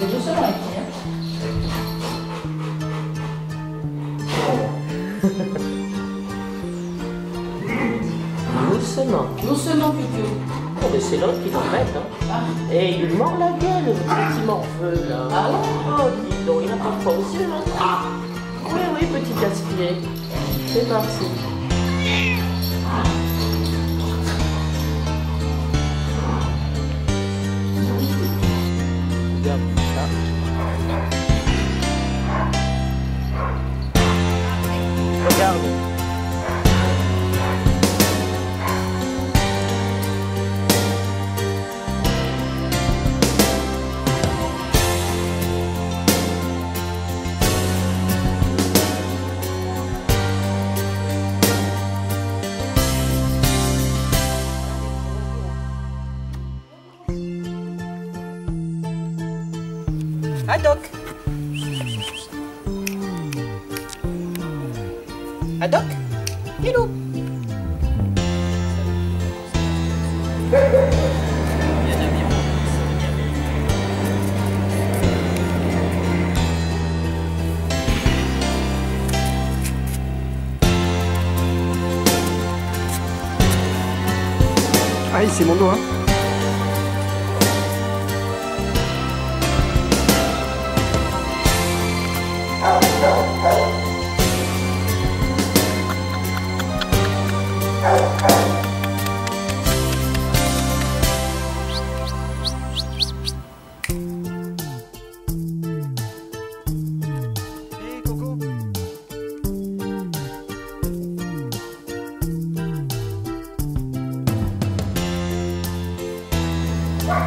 Mais doucement avec qui, hein Doucement. Doucement, Cucu. Oh, mais c'est l'autre qui l'embête, hein. Ah. Et il lui mord la gueule, le petit morveux, là. Ah Oh, dis donc, il a pas froid aux yeux, hein. Ah Oui, oui, petit gaspillé. C'est parti. Yang. Haddock Haddock Hello Aïe, c'est mon doigt.